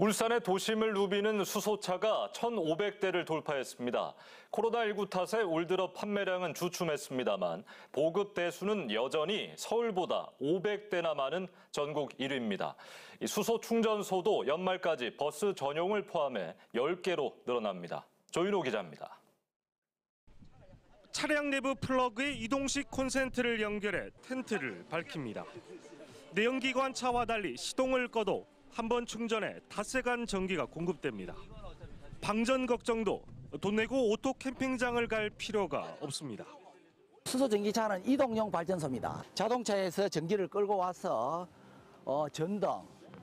울산의 도심을 누비는 수소차가 1,500대를 돌파했습니다. 코로나19 탓에 올 들어 판매량은 주춤했습니다만 보급 대수는 여전히 서울보다 500대나 많은 전국 1위입니다. 이 수소 충전소도 연말까지 버스 전용을 포함해 10개로 늘어납니다. 조인호 기자입니다. 차량 내부 플러그에 이동식 콘센트를 연결해 텐트를 밝힙니다. 내연기관 차와 달리 시동을 꺼도 한 번 충전에 닷새간 전기가 공급됩니다. 방전 걱정도 돈 내고 오토 캠핑장을 갈 필요가 없습니다. 수소 전기차는 이동용 발전소입니다. 자동차에서 전기를 끌고 와서 어, 전등,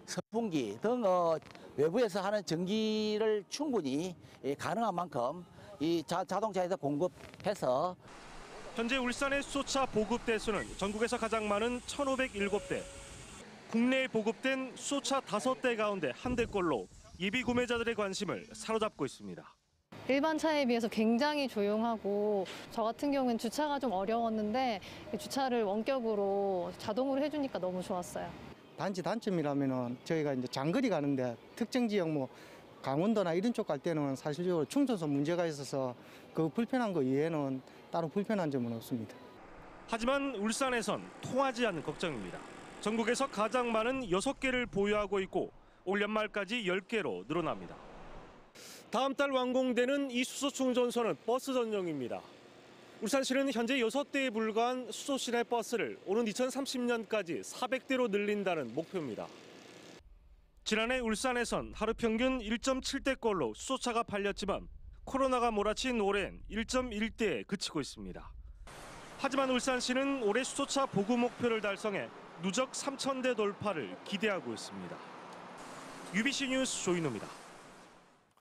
선풍기 등 어, 외부에서 하는 전기를 충분히 예, 가능한 만큼 이 자, 자동차에서 공급해서 현재 울산의 수소차 보급 대수는 전국에서 가장 많은 1,507대. 국내에 보급된 수소차 5대 가운데 한 대꼴로 예비 구매자들의 관심을 사로잡고 있습니다. 일반 차에 비해서 굉장히 조용하고 저 같은 경우는 주차가 좀 어려웠는데 주차를 원격으로 자동으로 해주니까 너무 좋았어요. 단지 단점이라면은 저희가 이제 장거리 가는데 특정 지역 뭐 강원도나 이런 쪽 갈 때는 사실적으로 충전소 문제가 있어서 그 불편한 거 이외에는 따로 불편한 점은 없습니다. 하지만 울산에선 통하지 않는 걱정입니다. 전국에서 가장 많은 6개를 보유하고 있고 올 연말까지 10개로 늘어납니다. 다음 달 완공되는 이 수소 충전소는 버스 전용입니다. 울산시는 현재 6대에 불과한 수소 시내 버스를 오는 2030년까지 400대로 늘린다는 목표입니다. 지난해 울산에선 하루 평균 1.7대꼴로 수소차가 팔렸지만 코로나가 몰아친 올해는 1.1대에 그치고 있습니다. 하지만 울산시는 올해 수소차 보급 목표를 달성해 누적 3,000대 돌파를 기대하고 있습니다. UBC 뉴스 조인호입니다.